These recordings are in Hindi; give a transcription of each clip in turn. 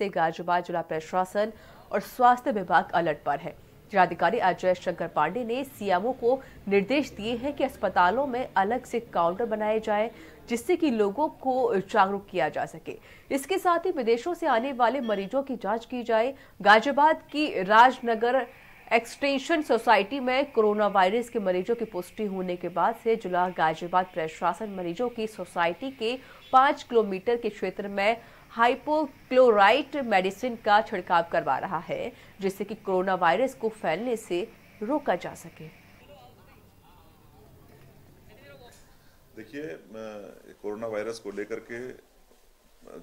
से गाजियाबाद जिला प्रशासन और स्वास्थ्य विभाग अलर्ट पर है। जिलाधिकारी अजय शंकर पांडे ने सीएमओ को निर्देश दिए हैं कि अस्पतालों में अलग से काउंटर बनाए जाए, जिससे कि लोगों को जागरूक किया जा सके। इसके साथ ही विदेशों से आने वाले मरीजों की जाँच की जाए। गाजियाबाद की राजनगर एक्सटेंशन सोसाइटी में कोरोना वायरस के मरीजों की पुष्टि होने के बाद से जिला गाजियाबाद प्रशासन मरीजों की सोसाइटी के पाँच किलोमीटर के क्षेत्र में हाइपोक्लोराइट मेडिसिन का छिड़काव करवा रहा है, जिससे कि कोरोना वायरस को फैलने से रोका जा सके। देखिए कोरोना वायरस को लेकर के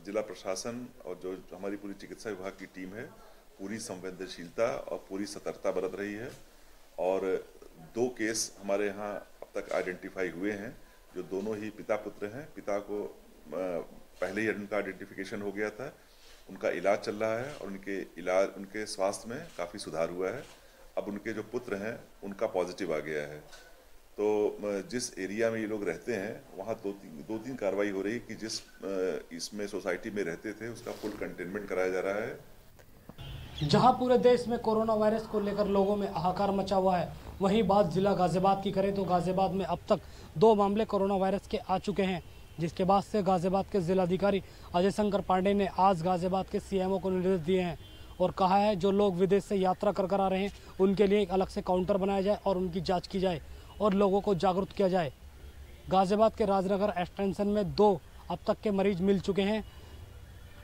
जिला प्रशासन और जो हमारी पूरी चिकित्सा विभाग की टीम है, पूरी संवेदनशीलता और पूरी सतर्कता बरत रही है। और दो केस हमारे यहाँ अब तक आइडेंटिफाई हुए हैं, जो दोनों ही पिता पुत्र हैं। पिता को पहले ही उनका आइडेंटिफिकेशन हो गया था। उनका इलाज चल रहा है और उनके इलाज, उनके स्वास्थ्य में काफ़ी सुधार हुआ है। अब उनके जो पुत्र हैं, उनका पॉजिटिव आ गया है। तो जिस एरिया में ये लोग रहते हैं, वहाँ दो तीन दो तीन कार्रवाई हो रही कि जिस इसमें सोसाइटी में रहते थे, उसका फुल कंटेनमेंट कराया जा रहा है। जहाँ पूरे देश में कोरोना वायरस को लेकर लोगों में हाहाकार मचा हुआ है, वहीं बात जिला गाजियाबाद की करें तो गाजियाबाद में अब तक दो मामले कोरोना वायरस के आ चुके हैं। जिसके बाद से गाजियाबाद के जिलाधिकारी अजय शंकर पांडे ने आज गाजियाबाद के सीएमओ को निर्देश दिए हैं और कहा है, जो लोग विदेश से यात्रा कर कर आ रहे हैं, उनके लिए एक अलग से काउंटर बनाया जाए और उनकी जाँच की जाए और लोगों को जागरूक किया जाए। गाजियाबाद के राजनगर एक्सटेंशन में दो अब तक के मरीज़ मिल चुके हैं,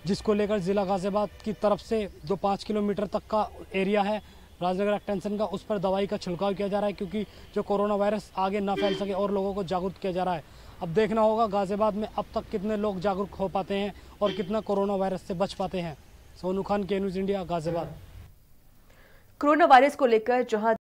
जिसको लेकर ज़िला गाज़ियाबाद की तरफ़ से जो पाँच किलोमीटर तक का एरिया है। राजनगर एक्सटेंशन का उस पर दवाई का छिड़काव किया जा रहा है, क्योंकि जो कोरोना वायरस आगे ना फैल सके और लोगों को जागरूक किया जा रहा है। अब देखना होगा गाज़ियाबाद में अब तक कितने लोग जागरूक हो पाते हैं और कितना कोरोना वायरस से बच पाते हैं। सोनू खान के news India, Ghaziabad. Corona virus को लेकर जहाँ